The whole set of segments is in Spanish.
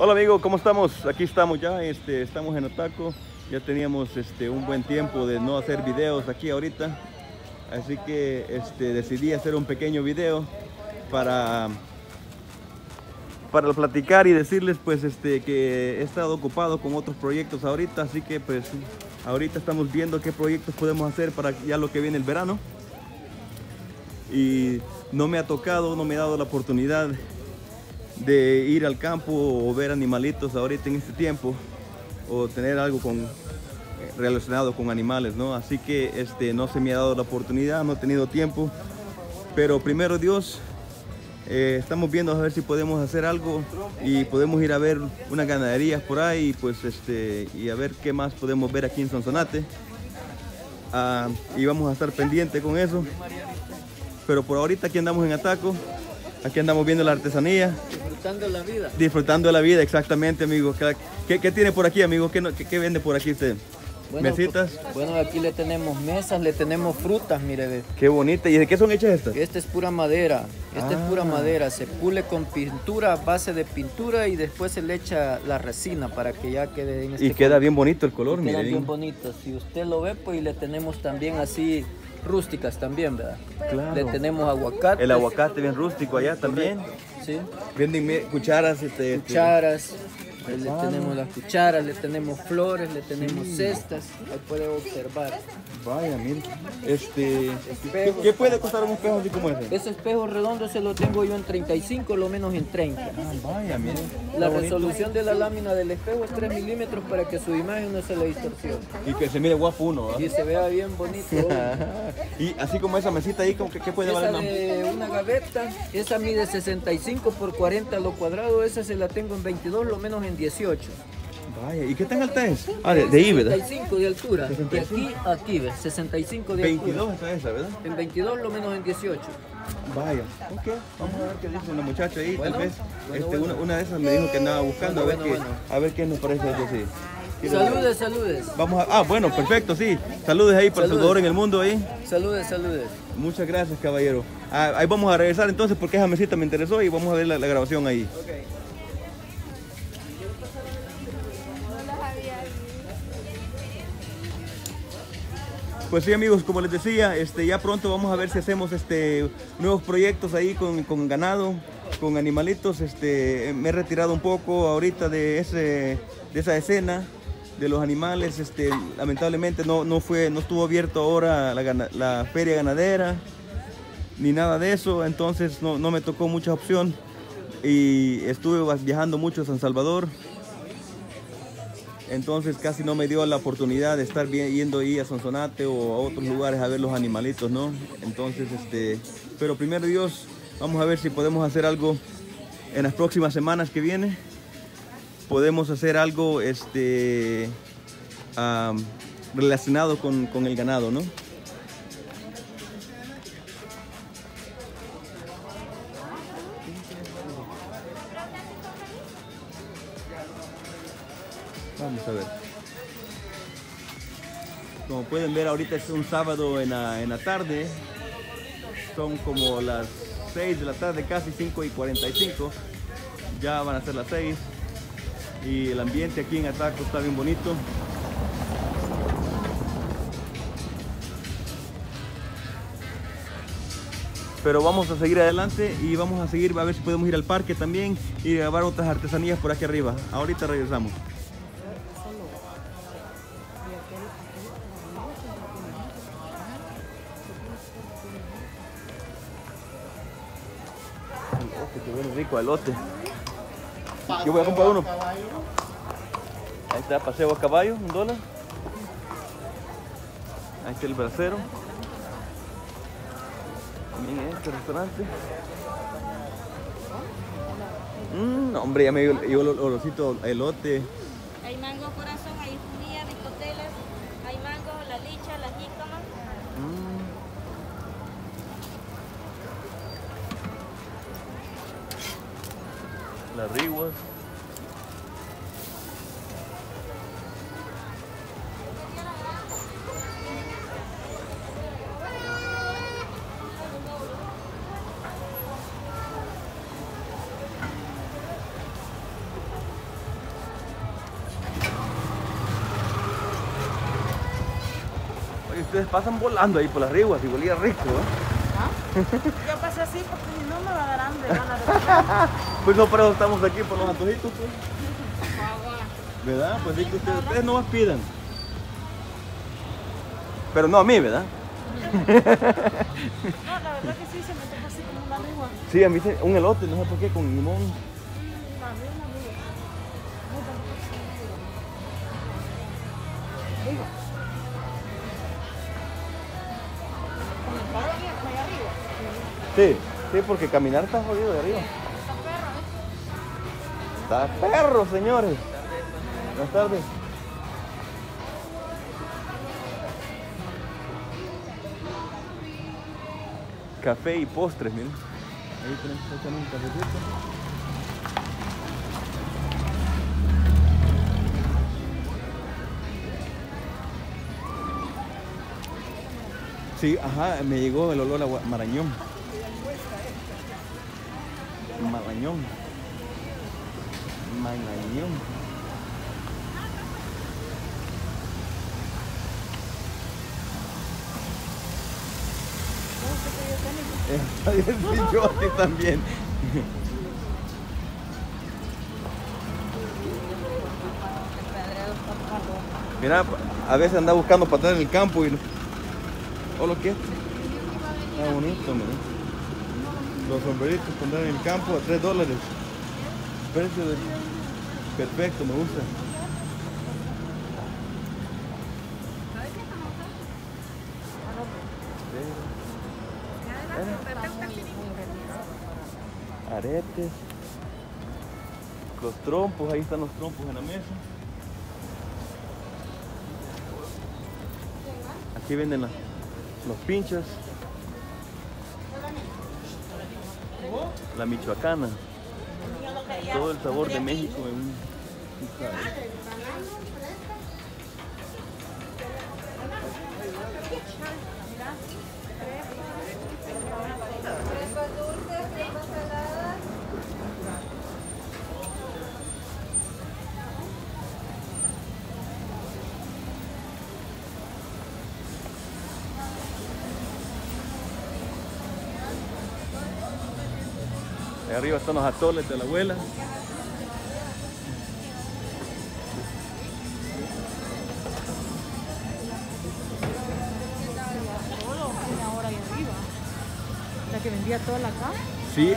Hola amigo, ¿cómo estamos? Aquí estamos ya, este, estamos en Otaco. Ya teníamos este, un buen tiempo de no hacer videos aquí ahorita. Así que este, decidí hacer un pequeño video para, para platicar y decirles pues este, que he estado ocupado con otros proyectos ahorita. Así que pues ahorita estamos viendo qué proyectos podemos hacer para ya lo que viene el verano. Y no me ha tocado, no me ha dado la oportunidad de ir al campo o ver animalitos ahorita en este tiempo o tener algo con, relacionado con animales, ¿no? Así que este, no se me ha dado la oportunidad, no he tenido tiempo, pero primero Dios, eh, estamos viendo a ver si podemos hacer algo y podemos ir a ver unas ganaderías por ahí pues, este, y a ver qué más podemos ver aquí en Sonsonate. Ah, y vamos a estar pendientes con eso. Pero por ahorita aquí andamos en Ataco, aquí andamos viendo la artesanía, Disfrutando la vida. Disfrutando de la vida, exactamente, amigo. ¿Qué, qué tiene por aquí, amigo? ¿Qué, qué, qué vende por aquí usted? Bueno, ¿Mesitas? pues, Bueno, aquí le tenemos mesas, le tenemos frutas, mire. ve. Qué bonita. ¿Y de qué son hechas estas? Esta es pura madera, esta es pura Ah. madera, se pule con pintura, base de pintura y después se le echa la resina para que ya quede en este Y queda color. bien bonito el color, Queda mire. bien bien. bonito, si usted lo ve, pues y le tenemos también así rústicas también, ¿verdad? Claro. Le tenemos aguacate. El aguacate bien rústico allá también. Sí, Venden cucharas, este, este, Le tenemos las cucharas, le tenemos flores, le tenemos cestas, ahí puede observar. Vaya, mire. Este, ¿qué, qué puede costar un espejo así como ese? Ese espejo redondo se lo tengo yo en 35, lo menos en 30. Ah, vaya, mire. La resolución de la lámina del espejo es 3 milímetros para que su imagen no se le distorsione. Y que se mire guapo uno, ¿verdad? Y se vea bien bonito. Y así como esa mesita ahí, como que, ¿qué puede Esa valer de una gaveta, esa mide 65 por 40 a lo cuadrado, esa se la tengo en 22, lo menos en 18. Vaya, ¿y qué tan alta es? Ah, de, de ahí, ¿verdad? 65 de altura. De aquí a aquí, ¿ves? 65 de 22 altura. está esa, ¿verdad? En 22, lo menos en 18. Vaya, ok, vamos a ver qué dice la muchacha ahí, Bueno, tal vez. bueno, este, bueno. Una, una de esas me dijo que andaba buscando, a, ver qué, a ver qué nos parece eso sí. Saludes, saludes. Vamos a, ah, bueno, perfecto, sí. Saludos ahí para el Saludos. Salvador en el mundo ahí. Saludes, saludes. Muchas gracias, caballero. Ah, ahí vamos a regresar entonces porque esa mesita me interesó y vamos a ver la, la grabación ahí. Pues sí amigos, como les decía, este, ya pronto vamos a ver si hacemos este, nuevos proyectos ahí con, con ganado, con animalitos. Este, me he retirado un poco ahorita de, ese, de esa escena de los animales. Este, lamentablemente no, no, fue, no estuvo abierto ahora la, la feria ganadera ni nada de eso, entonces no, no me tocó mucha opción y estuve viajando mucho a San Salvador. Entonces casi no me dio la oportunidad de estar yendo ahí a Sonsonate o a otros lugares a ver los animalitos, ¿no? Entonces, este, pero primero Dios, vamos a ver si podemos hacer algo en las próximas semanas que viene. Podemos hacer algo, este, relacionado con, con el ganado, ¿no? Vamos a ver. Como pueden ver, ahorita es un sábado en la, en la tarde. Son como las 6 de la tarde, casi 5 y 45. Ya van a ser las 6. Y el ambiente aquí en Ataco está bien bonito. Pero vamos a seguir adelante y vamos a seguir a ver si podemos ir al parque también y grabar otras artesanías por aquí arriba. Ahorita regresamos. Elote. Yo voy a comprar uno. Ahí está, paseo a caballo, un dólar. Ahí está el bracero. También este restaurante. Mmm, hombre, ya me dio el olorcito elote. las riguas. Oye, ustedes pasan volando ahí por las riguas y volía rico, ¿eh? ¿Ah? Yo pasé así porque si no me va a dar hambre, van a Pues no, por eso estamos aquí por los antojitos, pues. ¿Verdad? Pues sí que ustedes, ustedes nomás pidan. Pero no a mí, ¿verdad? No, la verdad que sí, se me toca así como una lengua. Sí, a mí se- un elote, no sé por qué, con limón. No, arriba. Sí, sí, porque caminar está jodido de arriba. Está perro, señores. Buenas tardes. Café y postres, miren. Ahí tenemos un cafecito. Sí, ajá, me llegó el olor a gua- marañón. Marañón. Marañón. Está bien, yo a ti también. Mira, a veces anda buscando estar en el campo y... O lo que es. Está bonito, mira. Los sombreritos andar en el campo a 3 dólares. Precio. Perfecto, me gusta. Aretes. Los trompos, ahí están los trompos en la mesa. Aquí venden los pinchos. La michoacana. Todo el sabor de México en un arriba están los atoles de la abuela. La que vendía toda la acá. Sí,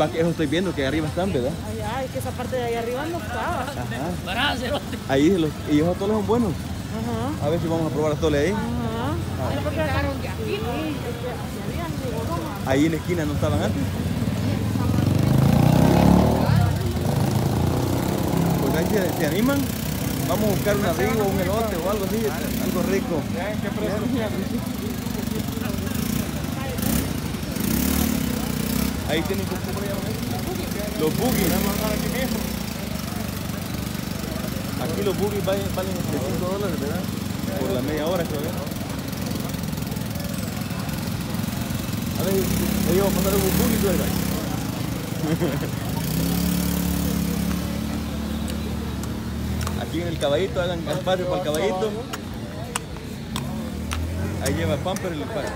va que eso estoy viendo que arriba están, ¿verdad? Allá, es que esa parte de ahí arriba no estaba. Ajá. Ahí los, y esos atoles son buenos. Ajá. A ver si vamos a probar atoles ahí. Ajá. Ahí en la esquina no estaban antes. Pues ahí se, se animan. Vamos a buscar una rigo, un elote o algo así, algo rico. Ahí tienen. Los boogies. Aquí los boogies valen, valen 5 dólares, ¿verdad? Por la media hora, creo. A ver, le digo, pasar un boogie, Aquí en el caballito, hagan espacio para el caballito. Ahí lleva el pamper y el parque.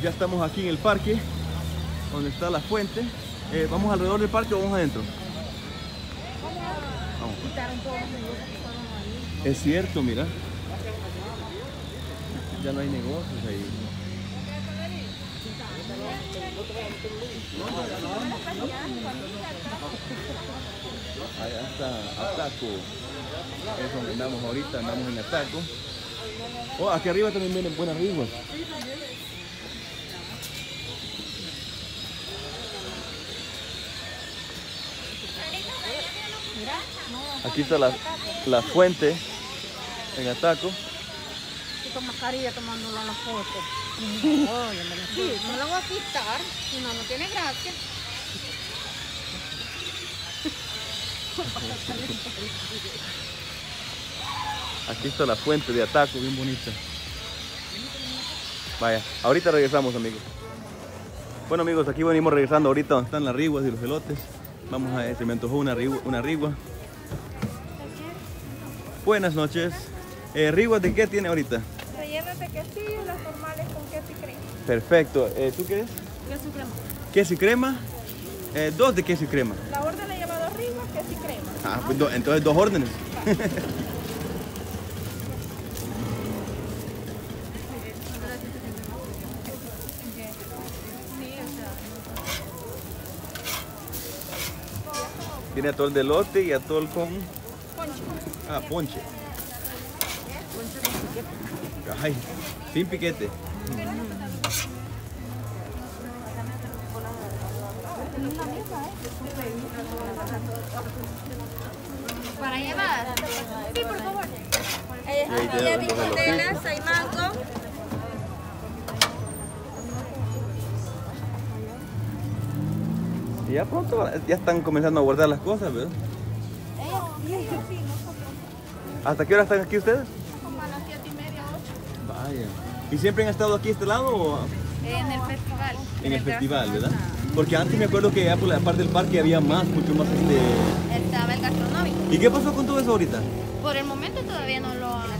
Ya estamos aquí en el parque, donde está la fuente. Eh, ¿Vamos alrededor del parque o vamos adentro? Vamos. Es cierto, mira. Ya no hay negocios ahí. Allá está Ataco. Es donde andamos ahorita, andamos en Ataco. Oh, aquí arriba también vienen buenas riguas. Aquí está la, la fuente en Ataco. Y con mascarilla tomándolo en la foto. Oye, me la Sí, me lo voy a quitar, si no, no tiene gracia. Aquí está la fuente de Ataco, bien bonita. Vaya, ahorita regresamos amigos. Bueno amigos, aquí venimos regresando ahorita donde están las riguas y los elotes. Vamos a, se me antojó una rigua, una rigua. Buenas noches. Eh, ¿Riguas de qué tiene ahorita? Quesillo, las normales con queso y crema. Perfecto. Eh, ¿Tú qué es? Queso y crema. Queso y crema. Eh, dos de queso y crema. La orden le lleva dos riguas, queso y crema. Ah, pues do- entonces dos órdenes. Tiene atol de lote y atol con... Ah, ponche. Ay, sin piquete. Para llevar. Sí, por favor. Escondida, tiene los bicotelas, hay mango. Y ya pronto ya están comenzando a guardar las cosas, ¿verdad? ¿Hasta qué hora están aquí ustedes? ¿Y siempre han estado aquí a este lado o En el festival. en el festival, verdad? Porque antes me acuerdo que ya por la parte del parque había más, mucho más este... Estaba el gastronómico. ¿Y qué pasó con todo eso ahorita? Por el momento todavía no lo han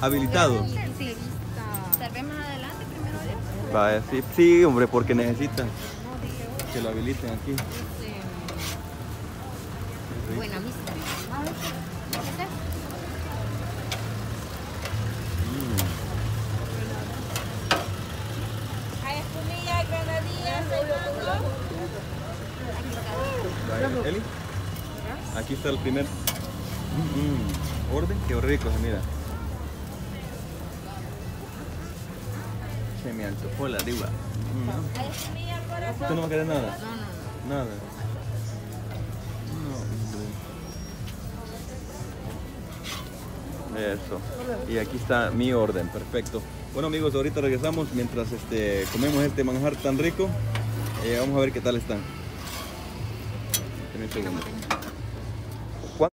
Habilitado. Sí. Tal vez más adelante, primero sí, sí, hombre, porque necesitan que lo habiliten aquí. Buena vista. Hay espumilla, hay granadillas, hay mango. Vaya, Eli. Aquí está el primer mm, orden. Qué rico, se mira. Se me antojó la diva. Mm. ¿Tú no vas a querer nada? Nada. No. Eso. Y aquí está mi orden, perfecto. Bueno amigos, ahorita regresamos mientras este, comemos este manjar tan rico. Eh, vamos a ver qué tal están.